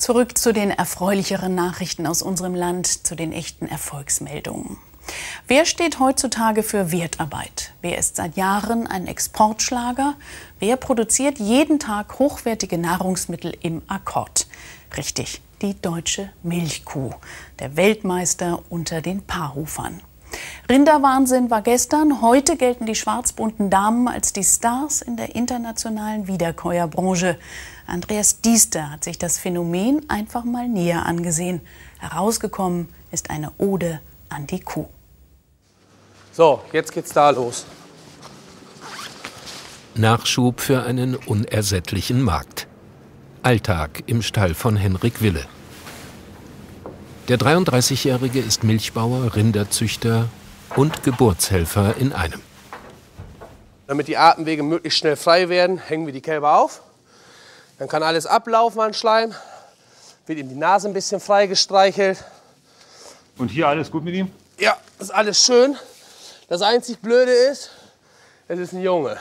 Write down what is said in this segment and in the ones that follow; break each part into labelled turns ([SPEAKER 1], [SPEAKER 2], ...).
[SPEAKER 1] Zurück zu den erfreulicheren Nachrichten aus unserem Land, zu den echten Erfolgsmeldungen. Wer steht heutzutage für Wertarbeit? Wer ist seit Jahren ein Exportschlager? Wer produziert jeden Tag hochwertige Nahrungsmittel im Akkord? Richtig, die deutsche Milchkuh, der Weltmeister unter den Paarhufern. Rinderwahnsinn war gestern, heute gelten die schwarzbunten Damen als die Stars in der internationalen Wiederkäuerbranche. Andreas Diester hat sich das Phänomen einfach mal näher angesehen. Herausgekommen ist eine Ode an die Kuh.
[SPEAKER 2] So, jetzt geht's da los.
[SPEAKER 3] Nachschub für einen unersättlichen Markt. Alltag im Stall von Henrik Wille. Der 33-Jährige ist Milchbauer, Rinderzüchter und Geburtshelfer in einem.
[SPEAKER 2] Damit die Atemwege möglichst schnell frei werden, hängen wir die Kälber auf. Dann kann alles ablaufen an Schleim, wird ihm die Nase ein bisschen frei gestreichelt.
[SPEAKER 4] Und hier alles gut mit ihm?
[SPEAKER 2] Ja, ist alles schön. Das einzig Blöde ist, es ist ein Junge.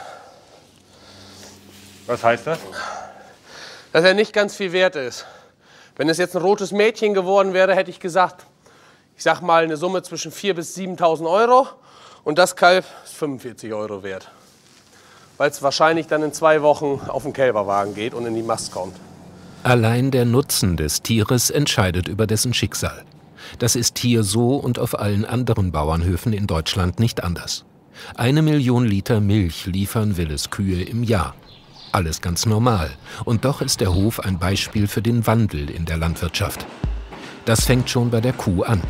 [SPEAKER 4] Was heißt das?
[SPEAKER 2] Dass er nicht ganz viel wert ist. Wenn es jetzt ein rotes Mädchen geworden wäre, hätte ich gesagt, ich sag mal eine Summe zwischen 4.000 bis 7.000 Euro. Und das Kalb ist 45 Euro wert. Weil es wahrscheinlich dann in zwei Wochen auf den Kälberwagen geht und in die Mast kommt.
[SPEAKER 3] Allein der Nutzen des Tieres entscheidet über dessen Schicksal. Das ist hier so und auf allen anderen Bauernhöfen in Deutschland nicht anders. Eine Million Liter Milch liefern Willes Kühe im Jahr. Alles ganz normal. Und doch ist der Hof ein Beispiel für den Wandel in der Landwirtschaft. Das fängt schon bei der Kuh an.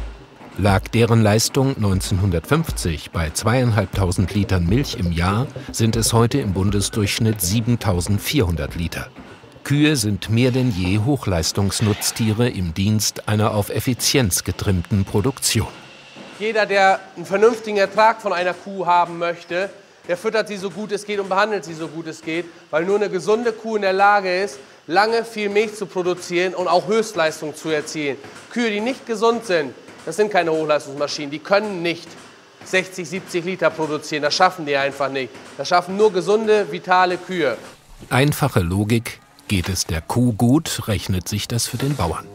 [SPEAKER 3] Lag deren Leistung 1950 bei zweieinhalbtausend Litern Milch im Jahr, sind es heute im Bundesdurchschnitt 7400 Liter. Kühe sind mehr denn je Hochleistungsnutztiere im Dienst einer auf Effizienz getrimmten Produktion.
[SPEAKER 2] Jeder, der einen vernünftigen Ertrag von einer Kuh haben möchte, der füttert sie so gut es geht und behandelt sie so gut es geht, weil nur eine gesunde Kuh in der Lage ist, lange viel Milch zu produzieren und auch Höchstleistung zu erzielen. Kühe, die nicht gesund sind, das sind keine Hochleistungsmaschinen, die können nicht 60, 70 Liter produzieren, das schaffen die einfach nicht. Das schaffen nur gesunde, vitale Kühe.
[SPEAKER 3] Einfache Logik, Geht es der Kuh gut, rechnet sich das für den Bauern.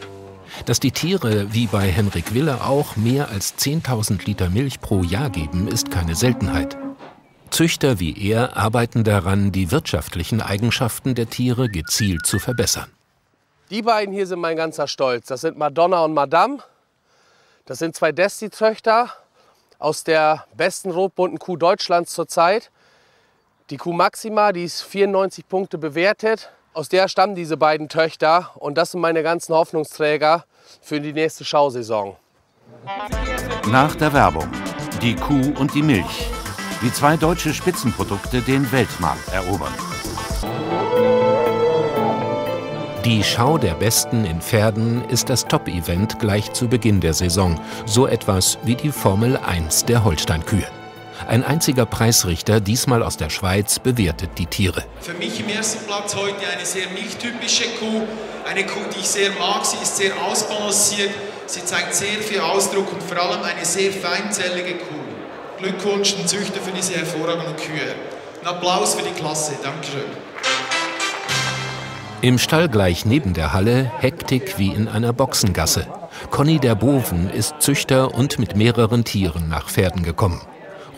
[SPEAKER 3] Dass die Tiere, wie bei Henrik Wille auch, mehr als 10.000 Liter Milch pro Jahr geben, ist keine Seltenheit. Züchter wie er arbeiten daran, die wirtschaftlichen Eigenschaften der Tiere gezielt zu verbessern.
[SPEAKER 2] Die beiden hier sind mein ganzer Stolz. Das sind Madonna und Madame. Das sind zwei Desti-Töchter aus der besten rotbunten Kuh Deutschlands zurzeit. Die Kuh Maxima, die ist 94 Punkte bewertet. Aus der stammen diese beiden Töchter und das sind meine ganzen Hoffnungsträger für die nächste Schausaison.
[SPEAKER 5] Nach der Werbung die Kuh und die Milch. Wie zwei deutsche Spitzenprodukte den Weltmarkt erobern.
[SPEAKER 3] Die Schau der Besten in Pferden ist das Top-Event gleich zu Beginn der Saison. So etwas wie die Formel 1 der Holstein-Kühe. Ein einziger Preisrichter, diesmal aus der Schweiz, bewertet die Tiere.
[SPEAKER 6] Für mich im ersten Platz heute eine sehr milchtypische Kuh. Eine Kuh, die ich sehr mag. Sie ist sehr ausbalanciert. Sie zeigt sehr viel Ausdruck und vor allem eine sehr feinzellige Kuh. Glückwunsch den Züchter für diese hervorragenden Kühe. Ein Applaus für die Klasse. Dankeschön.
[SPEAKER 3] Im Stall gleich neben der Halle Hektik wie in einer Boxengasse. Conny der Boven ist Züchter und mit mehreren Tieren nach Pferden gekommen.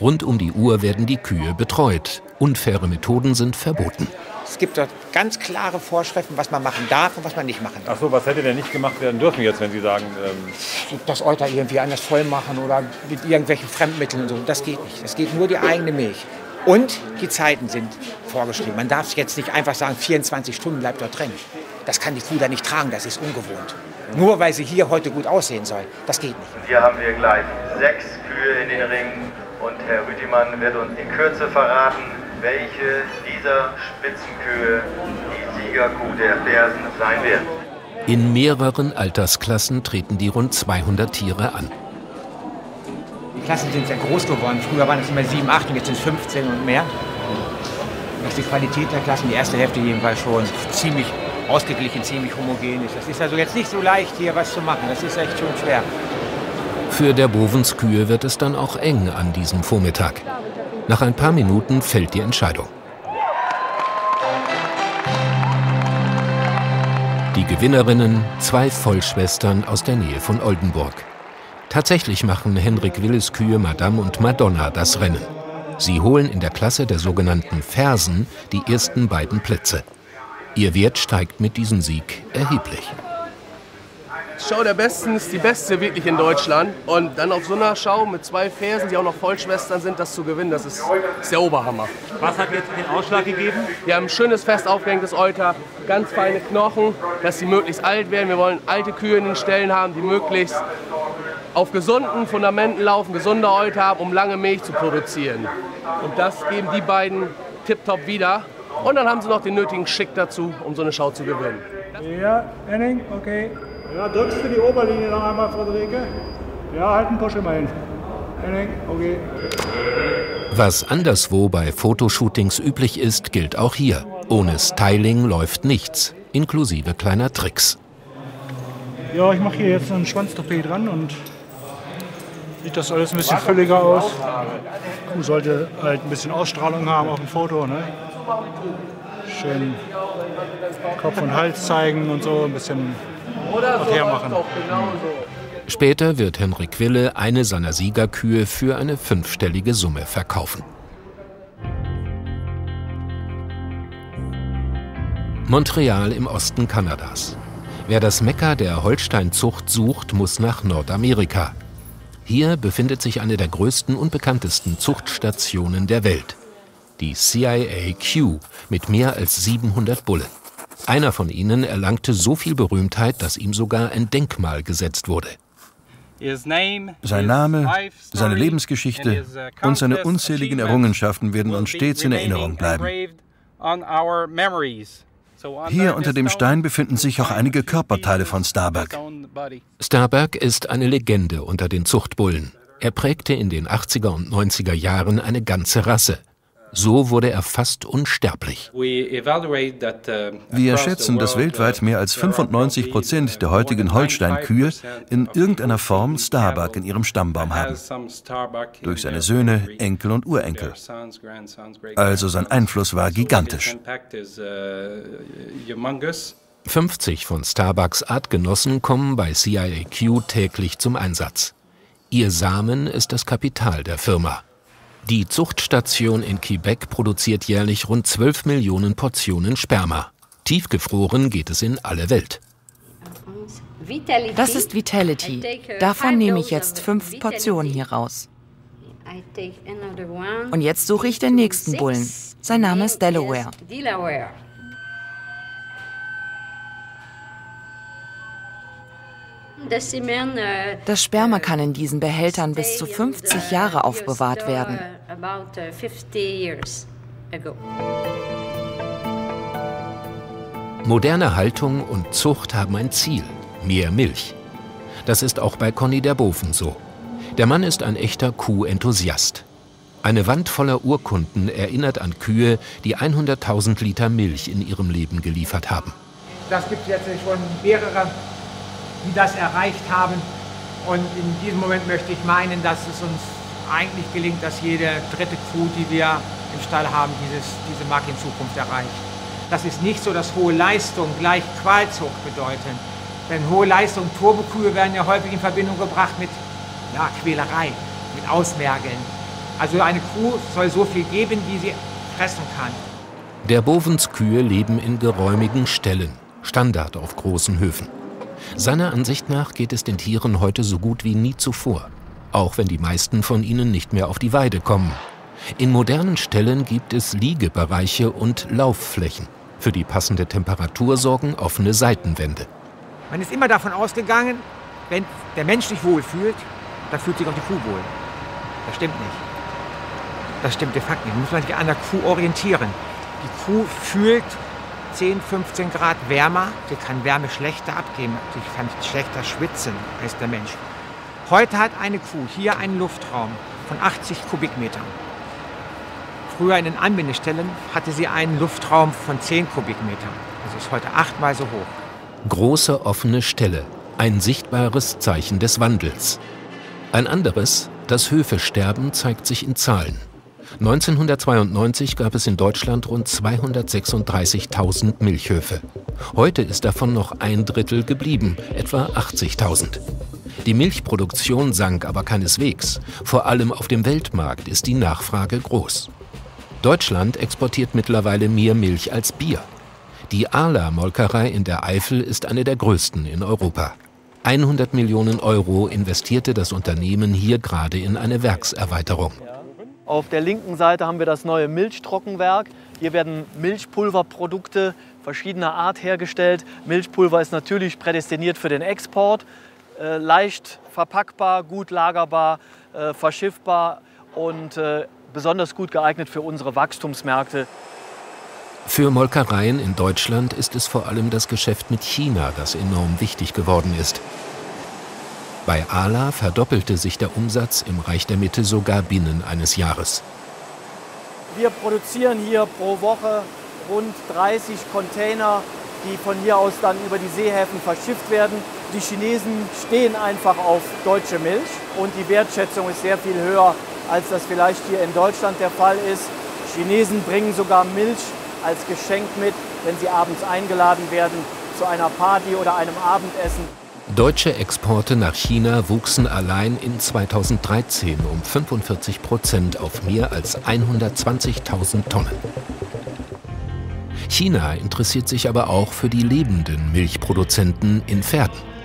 [SPEAKER 3] Rund um die Uhr werden die Kühe betreut. Unfaire Methoden sind verboten.
[SPEAKER 7] Es gibt dort ganz klare Vorschriften, was man machen darf und was man nicht machen darf.
[SPEAKER 4] Ach so, was hätte denn nicht gemacht werden dürfen jetzt, wenn Sie sagen... Ähm
[SPEAKER 7] das Euter irgendwie anders voll machen oder mit irgendwelchen Fremdmitteln und so. Das geht nicht. Es geht nur die eigene Milch. Und die Zeiten sind vorgeschrieben. Man darf jetzt nicht einfach sagen, 24 Stunden bleibt dort drin. Das kann die Kuh da nicht tragen, das ist ungewohnt. Nur weil sie hier heute gut aussehen soll. Das geht nicht.
[SPEAKER 8] Hier haben wir gleich sechs Kühe in den Ringen und Herr Rüdimann wird uns in Kürze verraten, welche dieser Spitzenkühe die Siegerkuh der Fersen sein wird.
[SPEAKER 3] In mehreren Altersklassen treten die rund 200 Tiere an.
[SPEAKER 7] Die Klassen sind sehr groß geworden. Früher waren es immer 7, 8 und jetzt sind es 15 und mehr. Das ist die Qualität der Klassen, die erste Hälfte jedenfalls schon ziemlich ausgeglichen, ziemlich homogen ist. Das ist also jetzt nicht so leicht, hier was zu machen. Das ist echt schon schwer.
[SPEAKER 3] Für der Bovens Kühe wird es dann auch eng an diesem Vormittag. Nach ein paar Minuten fällt die Entscheidung. Die Gewinnerinnen, zwei Vollschwestern aus der Nähe von Oldenburg. Tatsächlich machen Henrik Willes Kühe Madame und Madonna das Rennen. Sie holen in der Klasse der sogenannten Fersen die ersten beiden Plätze. Ihr Wert steigt mit diesem Sieg erheblich.
[SPEAKER 2] Schau der Besten ist die beste wirklich in Deutschland. Und dann auf so einer Schau mit zwei Fersen, die auch noch Vollschwestern sind, das zu gewinnen, das ist, ist der Oberhammer.
[SPEAKER 4] Was hat jetzt den Ausschlag gegeben?
[SPEAKER 2] Wir haben ein schönes fest aufgehängtes Euter, ganz feine Knochen, dass sie möglichst alt werden. Wir wollen alte Kühe in den Ställen haben, die möglichst auf gesunden Fundamenten laufen, gesunde Euter haben, um lange Milch zu produzieren. Und das geben die beiden tiptop wieder. Und dann haben sie noch den nötigen Schick dazu, um so eine Schau zu gewinnen.
[SPEAKER 9] Ja, Henning, okay. Ja, drückst du die Oberlinie noch einmal, Friederike? Ja, halt einen Push immer hin. Henning, okay.
[SPEAKER 3] Was anderswo bei Fotoshootings üblich ist, gilt auch hier. Ohne Styling läuft nichts, inklusive kleiner Tricks.
[SPEAKER 9] Ja, ich mache hier jetzt einen Schwanztoupet dran und sieht das alles ein bisschen fülliger aus. Die Kuh sollte halt ein bisschen Ausstrahlung haben auf dem Foto. Ne? Schön Kopf und Hals zeigen und so, ein bisschen hermachen.
[SPEAKER 3] Später wird Henrik Wille eine seiner Siegerkühe für eine fünfstellige Summe verkaufen. Montreal im Osten Kanadas. Wer das Mekka der Holsteinzucht sucht, muss nach Nordamerika. Hier befindet sich eine der größten und bekanntesten Zuchtstationen der Welt. Die CIA-Q mit mehr als 700 Bullen. Einer von ihnen erlangte so viel Berühmtheit, dass ihm sogar ein Denkmal gesetzt wurde.
[SPEAKER 10] Sein Name, seine Lebensgeschichte und seine unzähligen Errungenschaften werden uns stets in Erinnerung bleiben. Hier unter dem Stein befinden sich auch einige Körperteile von Starbuck.
[SPEAKER 3] Starbuck ist eine Legende unter den Zuchtbullen. Er prägte in den 80er und 90er Jahren eine ganze Rasse. So wurde er fast unsterblich.
[SPEAKER 10] Wir schätzen, dass weltweit mehr als 95 Prozent der heutigen Holstein-Kühe in irgendeiner Form Starbuck in ihrem Stammbaum haben. Durch seine Söhne, Enkel und Urenkel. Also sein Einfluss war gigantisch.
[SPEAKER 3] 50 von Starbucks Artgenossen kommen bei CIAQ täglich zum Einsatz. Ihr Samen ist das Kapital der Firma. Die Zuchtstation in Quebec produziert jährlich rund 12 Millionen Portionen Sperma. Tiefgefroren geht es in alle Welt.
[SPEAKER 11] Das ist Vitality. Davon nehme ich jetzt fünf Portionen hier raus. Und jetzt suche ich den nächsten Bullen. Sein Name ist Delaware. Das Sperma kann in diesen Behältern bis zu 50 Jahre aufbewahrt werden.
[SPEAKER 3] Moderne Haltung und Zucht haben ein Ziel, mehr Milch. Das ist auch bei Conny der Boven so. Der Mann ist ein echter Kuh-Enthusiast. Eine Wand voller Urkunden erinnert an Kühe, die 100.000 Liter Milch in ihrem Leben geliefert haben.
[SPEAKER 7] Das gibt jetzt schon mehrere die das erreicht haben. Und in diesem Moment möchte ich meinen, dass es uns eigentlich gelingt, dass jede dritte Kuh, die wir im Stall haben, dieses, diese Marke in Zukunft erreicht. Das ist nicht so, dass hohe Leistung gleich Qualzucht bedeuten. Denn hohe Leistung, Turbokühe werden ja häufig in Verbindung gebracht mit ja, Quälerei, mit Ausmergeln. Also eine Kuh soll so viel geben, wie sie fressen kann.
[SPEAKER 3] Der Bovenskühe leben in geräumigen Ställen, Standard auf großen Höfen. Seiner Ansicht nach geht es den Tieren heute so gut wie nie zuvor, auch wenn die meisten von ihnen nicht mehr auf die Weide kommen. In modernen Ställen gibt es Liegebereiche und Laufflächen. Für die passende Temperatur sorgen offene Seitenwände.
[SPEAKER 7] Man ist immer davon ausgegangen, wenn der Mensch sich wohl fühlt, dann fühlt sich auch die Kuh wohl. Das stimmt nicht. Das stimmt de facto nicht. Man muss man sich an der Kuh orientieren. Die Kuh fühlt 10, 15 Grad wärmer. Sie kann Wärme schlechter abgeben. Sie kann schlechter schwitzen als der Mensch. Heute hat eine Kuh hier einen Luftraum von 80 Kubikmetern. Früher in den Anbindestellen hatte sie einen Luftraum von 10 Kubikmetern. Also ist heute achtmal so hoch.
[SPEAKER 3] Große offene Ställe, ein sichtbares Zeichen des Wandels. Ein anderes, das Höfesterben zeigt sich in Zahlen. 1992 gab es in Deutschland rund 236.000 Milchhöfe. Heute ist davon noch ein Drittel geblieben, etwa 80.000. Die Milchproduktion sank aber keineswegs. Vor allem auf dem Weltmarkt ist die Nachfrage groß. Deutschland exportiert mittlerweile mehr Milch als Bier. Die Arla Molkerei in der Eifel ist eine der größten in Europa. 100 Millionen Euro investierte das Unternehmen hier gerade in eine Werkserweiterung.
[SPEAKER 12] Auf der linken Seite haben wir das neue Milchtrockenwerk. Hier werden Milchpulverprodukte verschiedener Art hergestellt. Milchpulver ist natürlich prädestiniert für den Export, äh, leicht verpackbar, gut lagerbar, äh, verschiffbar und äh, besonders gut geeignet für unsere Wachstumsmärkte.
[SPEAKER 3] Für Molkereien in Deutschland ist es vor allem das Geschäft mit China, das enorm wichtig geworden ist. Bei Ala verdoppelte sich der Umsatz im Reich der Mitte sogar binnen eines Jahres.
[SPEAKER 12] Wir produzieren hier pro Woche rund 30 Container, die von hier aus dann über die Seehäfen verschifft werden. Die Chinesen stehen einfach auf deutsche Milch und die Wertschätzung ist sehr viel höher, als das vielleicht hier in Deutschland der Fall ist. Chinesen bringen sogar Milch als Geschenk mit, wenn sie abends eingeladen werden zu einer Party oder einem Abendessen.
[SPEAKER 3] Deutsche Exporte nach China wuchsen allein in 2013 um 45 Prozent auf mehr als 120.000 Tonnen. China interessiert sich aber auch für die lebenden Milchproduzenten in Pferden.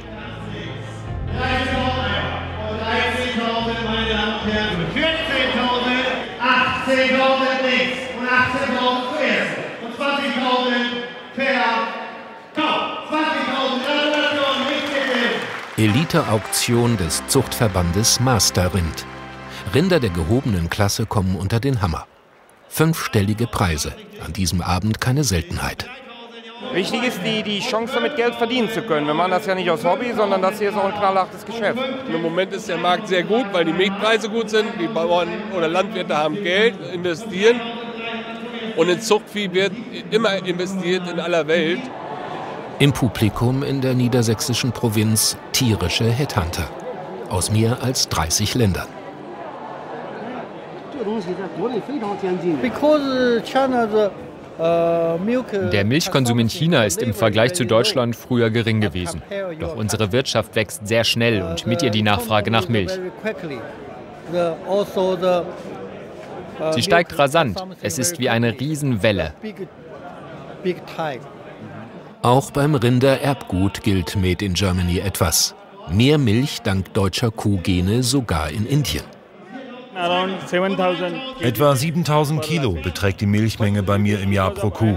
[SPEAKER 3] Elite-Auktion des Zuchtverbandes Masterrind. Rinder der gehobenen Klasse kommen unter den Hammer. Fünfstellige Preise. An diesem Abend keine Seltenheit.
[SPEAKER 13] Wichtig ist, die, die Chance damit Geld verdienen zu können. Wir machen das ja nicht aus Hobby, sondern das hier ist auch ein knallhartes Geschäft.
[SPEAKER 2] Im Moment ist der Markt sehr gut, weil die Milchpreise gut sind. Die Bauern oder Landwirte haben Geld, investieren. Und in Zuchtvieh wird immer investiert in aller Welt.
[SPEAKER 3] Im Publikum in der niedersächsischen Provinz tierische Headhunter aus mehr als 30 Ländern.
[SPEAKER 14] Der Milchkonsum in China ist im Vergleich zu Deutschland früher gering gewesen. Doch unsere Wirtschaft wächst sehr schnell und mit ihr die Nachfrage nach Milch. Sie steigt rasant. Es ist wie eine Riesenwelle.
[SPEAKER 3] Auch beim Rindererbgut gilt Made in Germany etwas. Mehr Milch dank deutscher Kuhgene sogar in Indien.
[SPEAKER 15] Etwa 7000 Kilo beträgt die Milchmenge bei mir im Jahr pro Kuh.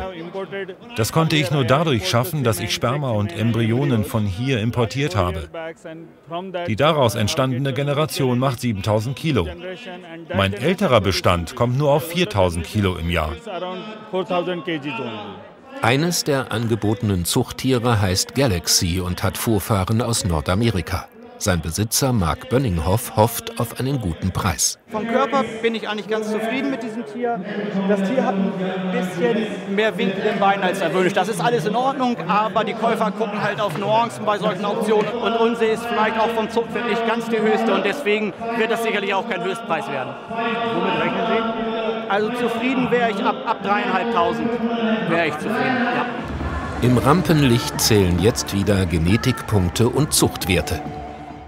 [SPEAKER 15] Das konnte ich nur dadurch schaffen, dass ich Sperma und Embryonen von hier importiert habe. Die daraus entstandene Generation macht 7000 Kilo. Mein älterer Bestand kommt nur auf 4000 Kilo im Jahr.
[SPEAKER 3] Eines der angebotenen Zuchttiere heißt Galaxy und hat Vorfahren aus Nordamerika. Sein Besitzer Mark Bönninghoff hofft auf einen guten Preis.
[SPEAKER 16] Vom Körper bin ich eigentlich ganz zufrieden mit diesem Tier. Das Tier hat ein bisschen mehr Winkel im Bein als erwünscht. Das ist alles in Ordnung, aber die Käufer gucken halt auf Nuancen bei solchen Auktionen. Und unsere ist vielleicht auch vom Zuchtwert nicht ganz die höchste und deswegen wird das sicherlich auch kein Höchstpreis werden. Womit rechnen Sie? Also zufrieden wäre ich ab, ab 3.500 wäre ich zufrieden, ja.
[SPEAKER 3] Im Rampenlicht zählen jetzt wieder Genetikpunkte und Zuchtwerte.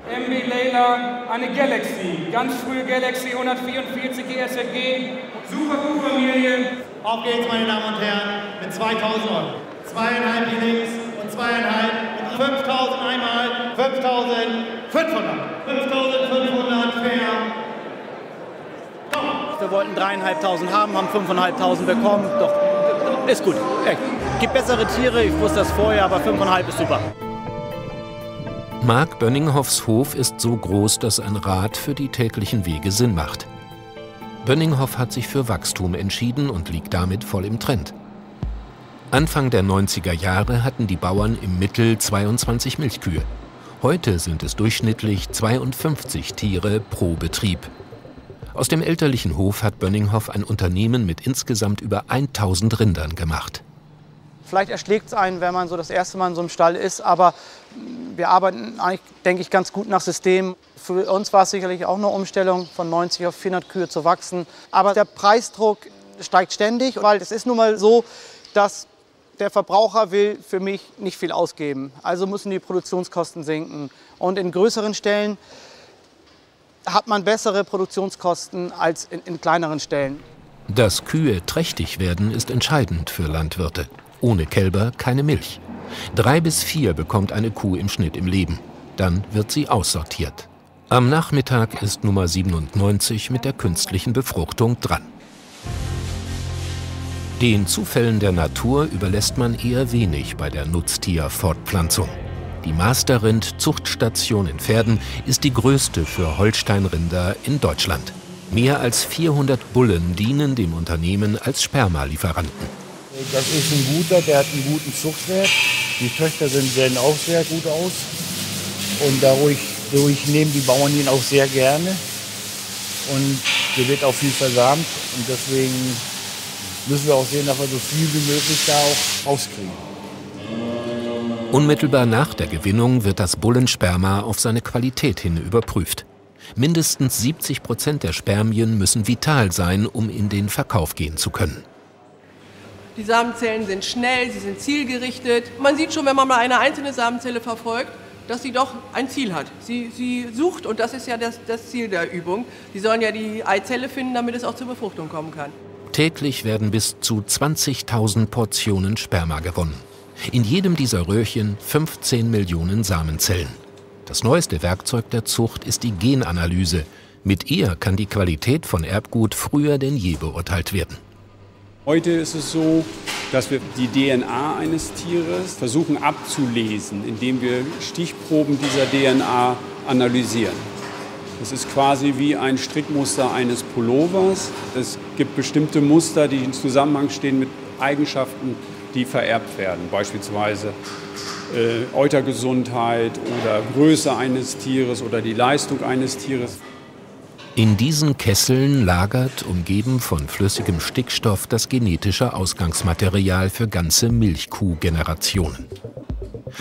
[SPEAKER 17] MB Layla, eine Galaxy, ganz frühe Galaxy 144 ESRG, super Kuhfamilie.
[SPEAKER 18] Auf geht's, meine Damen und Herren, mit 2000 Euro. Zweieinhalb hier links und zweieinhalb und 5000 einmal, 5500. 5500 fair.
[SPEAKER 16] Wir wollten dreieinhalbtausend haben, haben fünfeinhalbtausend bekommen. Doch, ist gut. Hey, gibt bessere Tiere, ich wusste das vorher, aber fünfeinhalb ist super.
[SPEAKER 3] Mark Bönninghoffs Hof ist so groß, dass ein Rad für die täglichen Wege Sinn macht. Bönninghoff hat sich für Wachstum entschieden und liegt damit voll im Trend. Anfang der 90er Jahre hatten die Bauern im Mittel 22 Milchkühe. Heute sind es durchschnittlich 52 Tiere pro Betrieb. Aus dem elterlichen Hof hat Bönninghoff ein Unternehmen mit insgesamt über 1000 Rindern gemacht.
[SPEAKER 16] Vielleicht erschlägt es einen, wenn man so das erste Mal in so einem Stall ist, aber
[SPEAKER 12] wir arbeiten eigentlich, denke ich, ganz gut nach System. Für uns war es sicherlich auch eine Umstellung, von 90 auf 400 Kühe zu wachsen. Aber der Preisdruck steigt ständig, weil es ist nun mal so, dass der Verbraucher will für mich nicht viel ausgeben. Also müssen die Produktionskosten sinken. Und in größeren Stellen hat man bessere Produktionskosten als in, in kleineren Stellen.
[SPEAKER 3] Dass Kühe trächtig werden, ist entscheidend für Landwirte. Ohne Kälber keine Milch. Drei bis vier bekommt eine Kuh im Schnitt im Leben. Dann wird sie aussortiert. Am Nachmittag ist Nummer 97 mit der künstlichen Befruchtung dran. Den Zufällen der Natur überlässt man eher wenig bei der Nutztierfortpflanzung. Die Masterrind-Zuchtstation in Pferden ist die größte für Holsteinrinder in Deutschland. Mehr als 400 Bullen dienen dem Unternehmen als Spermalieferanten.
[SPEAKER 19] Das ist ein guter, der hat einen guten Zuchtwert. Die Töchter sind, sehen auch sehr gut aus. Und dadurch, dadurch nehmen die Bauern ihn auch sehr gerne. Und der wird auch viel versamt. Und deswegen müssen wir auch sehen, dass wir so viel wie möglich da auch rauskriegen.
[SPEAKER 3] Unmittelbar nach der Gewinnung wird das Bullensperma auf seine Qualität hin überprüft. Mindestens 70 Prozent der Spermien müssen vital sein, um in den Verkauf gehen zu können.
[SPEAKER 20] Die Samenzellen sind schnell, sie sind zielgerichtet. Man sieht schon, wenn man mal eine einzelne Samenzelle verfolgt, dass sie doch ein Ziel hat. Sie, sie sucht, und das ist ja das, das Ziel der Übung, sie sollen ja die Eizelle finden, damit es auch zur Befruchtung kommen kann.
[SPEAKER 3] Täglich werden bis zu 20.000 Portionen Sperma gewonnen. In jedem dieser Röhrchen 15 Millionen Samenzellen. Das neueste Werkzeug der Zucht ist die Genanalyse. Mit ihr kann die Qualität von Erbgut früher denn je beurteilt werden.
[SPEAKER 21] Heute ist es so, dass wir die DNA eines Tieres versuchen abzulesen, indem wir Stichproben dieser DNA analysieren. Es ist quasi wie ein Strickmuster eines Pullovers. Es gibt bestimmte Muster, die in Zusammenhang stehen mit Eigenschaften, die vererbt werden. Beispielsweise äh, Eutergesundheit oder Größe eines Tieres oder die Leistung eines Tieres.
[SPEAKER 3] In diesen Kesseln lagert, umgeben von flüssigem Stickstoff, das genetische Ausgangsmaterial für ganze Milchkuhgenerationen.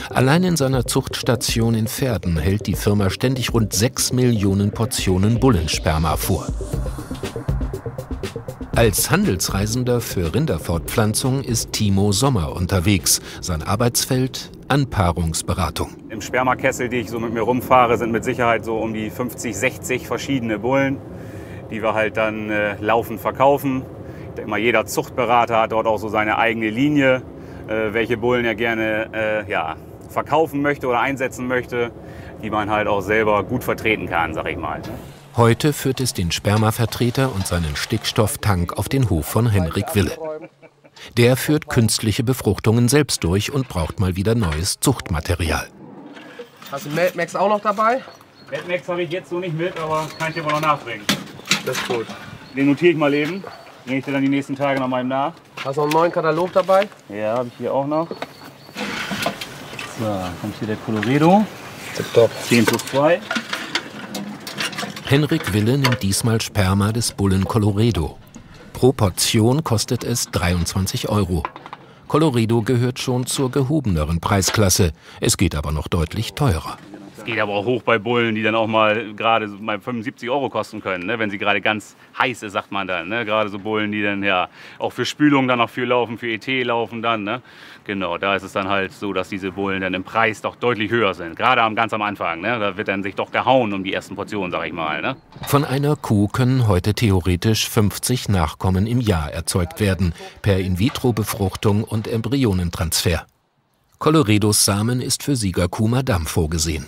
[SPEAKER 3] Allein in seiner Zuchtstation in Pferden hält die Firma ständig rund 6 Millionen Portionen Bullensperma vor. Als Handelsreisender für Rinderfortpflanzung ist Timo Sommer unterwegs. Sein Arbeitsfeld Anpaarungsberatung.
[SPEAKER 22] Im Spermakessel, die ich so mit mir rumfahre, sind mit Sicherheit so um die 50, 60 verschiedene Bullen, die wir halt dann äh, laufend verkaufen. Immer jeder Zuchtberater hat dort auch so seine eigene Linie, äh, welche Bullen er gerne äh, ja, verkaufen möchte oder einsetzen möchte, die man halt auch selber gut vertreten kann, sag ich mal.
[SPEAKER 3] Heute führt es den Spermavertreter und seinen Stickstofftank auf den Hof von Henrik Wille. Der führt künstliche Befruchtungen selbst durch und braucht mal wieder neues Zuchtmaterial.
[SPEAKER 2] Hast du Mad Max auch noch dabei?
[SPEAKER 22] Mad Max habe ich jetzt so nicht mit, aber kann ich dir wohl noch nachbringen.
[SPEAKER 2] Das ist gut.
[SPEAKER 22] Den notiere ich mal eben. Bringe ich dir dann die nächsten Tage noch mal nach.
[SPEAKER 2] Hast du noch einen neuen Katalog dabei?
[SPEAKER 22] Ja, habe ich hier auch noch. So, kommt hier der Coloredo. Tipptopp. 10 plus 2.
[SPEAKER 3] Henrik Wille nimmt diesmal Sperma des Bullen Coloredo. Pro Portion kostet es 23 Euro. Coloredo gehört schon zur gehobeneren Preisklasse. Es geht aber noch deutlich teurer.
[SPEAKER 22] Geht aber auch hoch bei Bullen, die dann auch mal gerade mal 75 Euro kosten können, ne? wenn sie gerade ganz heiß ist, sagt man dann. Ne? Gerade so Bullen, die dann ja auch für Spülung dann noch viel laufen, für ET laufen dann. Ne? Genau, da ist es dann halt so, dass diese Bullen dann im Preis doch deutlich höher sind. Gerade am, ganz am Anfang. Ne? Da wird dann sich doch gehauen um die ersten Portionen, sag ich mal. Ne?
[SPEAKER 3] Von einer Kuh können heute theoretisch 50 Nachkommen im Jahr erzeugt werden, per In-vitro-Befruchtung und Embryonentransfer. Coloredos Samen ist für Siegerkuh Madame vorgesehen.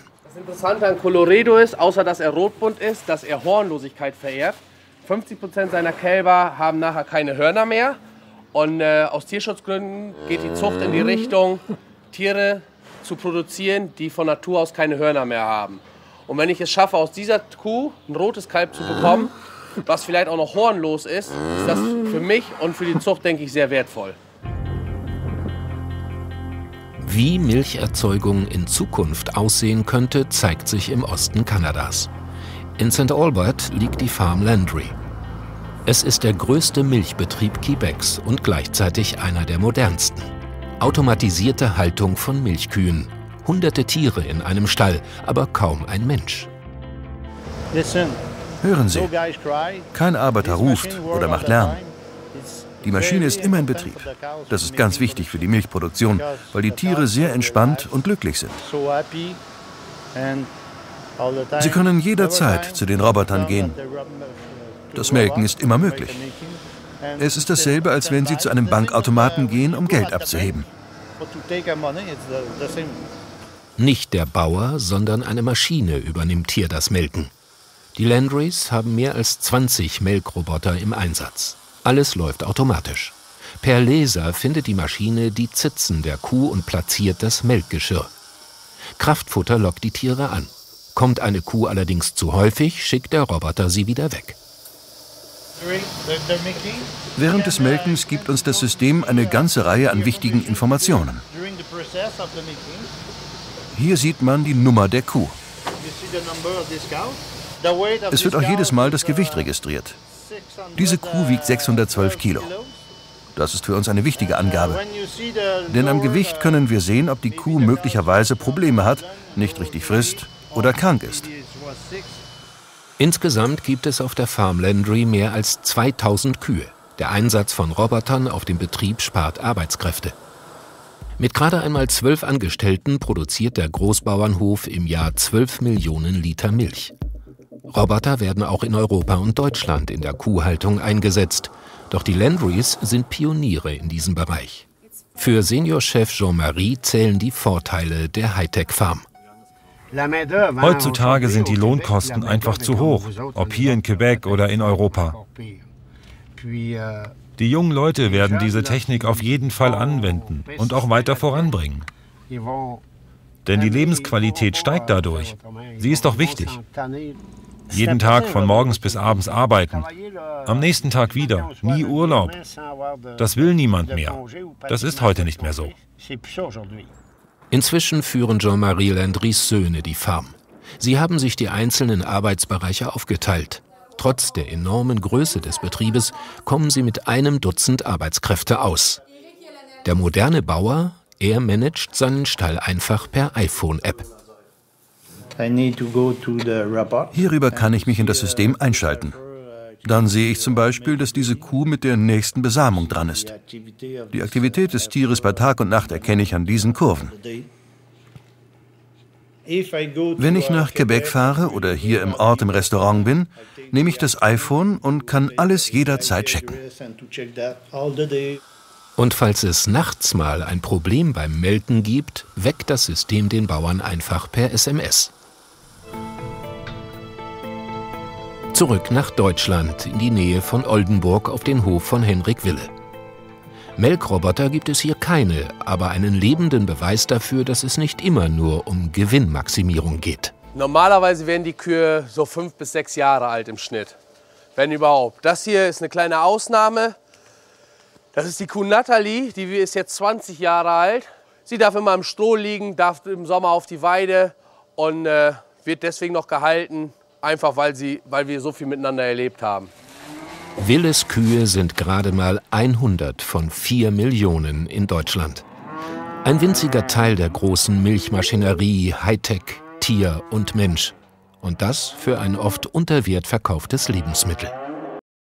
[SPEAKER 2] Das Interessante an Coloredo ist, außer dass er rotbunt ist, dass er Hornlosigkeit vererbt. 50% seiner Kälber haben nachher keine Hörner mehr und äh, aus Tierschutzgründen geht die Zucht in die Richtung, Tiere zu produzieren, die von Natur aus keine Hörner mehr haben. Und wenn ich es schaffe, aus dieser Kuh ein rotes Kalb zu bekommen, was vielleicht auch noch hornlos ist, ist das für mich und für die Zucht, denke ich, sehr wertvoll.
[SPEAKER 3] Wie Milcherzeugung in Zukunft aussehen könnte, zeigt sich im Osten Kanadas. In St. Albert liegt die Farm Landry. Es ist der größte Milchbetrieb Quebecs und gleichzeitig einer der modernsten. Automatisierte Haltung von Milchkühen. Hunderte Tiere in einem Stall, aber kaum ein Mensch.
[SPEAKER 10] Hören Sie, kein Arbeiter ruft oder macht Lärm. Die Maschine ist immer in Betrieb. Das ist ganz wichtig für die Milchproduktion, weil die Tiere sehr entspannt und glücklich sind. Sie können jederzeit zu den Robotern gehen. Das Melken ist immer möglich. Es ist dasselbe, als wenn Sie zu einem Bankautomaten gehen, um Geld abzuheben.
[SPEAKER 3] Nicht der Bauer, sondern eine Maschine übernimmt hier das Melken. Die Landrys haben mehr als 20 Melkroboter im Einsatz. Alles läuft automatisch. Per Laser findet die Maschine die Zitzen der Kuh und platziert das Melkgeschirr. Kraftfutter lockt die Tiere an. Kommt eine Kuh allerdings zu häufig, schickt der Roboter sie wieder weg.
[SPEAKER 10] Während des Melkens gibt uns das System eine ganze Reihe an wichtigen Informationen. Hier sieht man die Nummer der Kuh. Es wird auch jedes Mal das Gewicht registriert. Diese Kuh wiegt 612 Kilo. Das ist für uns eine wichtige Angabe. Denn am Gewicht können wir sehen, ob die Kuh möglicherweise Probleme hat, nicht richtig frisst oder krank ist.
[SPEAKER 3] Insgesamt gibt es auf der Farm Landry mehr als 2000 Kühe. Der Einsatz von Robotern auf dem Betrieb spart Arbeitskräfte. Mit gerade einmal zwölf Angestellten produziert der Großbauernhof im Jahr 12 Millionen Liter Milch. Roboter werden auch in Europa und Deutschland in der Kuhhaltung eingesetzt. Doch die Landrys sind Pioniere in diesem Bereich. Für Seniorchef Jean-Marie zählen die Vorteile der Hightech-Farm.
[SPEAKER 15] Heutzutage sind die Lohnkosten einfach zu hoch, ob hier in Quebec oder in Europa. Die jungen Leute werden diese Technik auf jeden Fall anwenden und auch weiter voranbringen. Denn die Lebensqualität steigt dadurch. Sie ist doch wichtig. Jeden Tag von morgens bis abends arbeiten. Am nächsten Tag wieder. Nie Urlaub. Das will niemand mehr. Das ist heute nicht mehr so.
[SPEAKER 3] Inzwischen führen Jean-Marie Landrys Söhne die Farm. Sie haben sich die einzelnen Arbeitsbereiche aufgeteilt. Trotz der enormen Größe des Betriebes kommen sie mit einem Dutzend Arbeitskräfte aus. Der moderne Bauer, er managt seinen Stall einfach per iPhone-App.
[SPEAKER 10] Hierüber kann ich mich in das System einschalten. Dann sehe ich zum Beispiel, dass diese Kuh mit der nächsten Besamung dran ist. Die Aktivität des Tieres bei Tag und Nacht erkenne ich an diesen Kurven. Wenn ich nach Quebec fahre oder hier im Ort im Restaurant bin, nehme ich das iPhone und kann alles jederzeit checken.
[SPEAKER 3] Und falls es nachts mal ein Problem beim Melken gibt, weckt das System den Bauern einfach per SMS. Zurück nach Deutschland, in die Nähe von Oldenburg auf den Hof von Henrik Wille. Melkroboter gibt es hier keine, aber einen lebenden Beweis dafür, dass es nicht immer nur um Gewinnmaximierung geht.
[SPEAKER 2] Normalerweise werden die Kühe so fünf bis sechs Jahre alt im Schnitt, wenn überhaupt. Das hier ist eine kleine Ausnahme. Das ist die Kuh Natalie, die ist jetzt 20 Jahre alt. Sie darf immer im Stroh liegen, darf im Sommer auf die Weide und äh, wird deswegen noch gehalten, einfach weil, sie, weil wir so viel miteinander erlebt haben.
[SPEAKER 3] Willes Kühe sind gerade mal 100 von 4 Millionen in Deutschland. Ein winziger Teil der großen Milchmaschinerie, Hightech, Tier und Mensch. Und das für ein oft unter Wert verkauftes Lebensmittel.